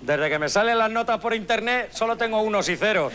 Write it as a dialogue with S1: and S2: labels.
S1: Desde que me salen las notas por internet, solo tengo unos y ceros.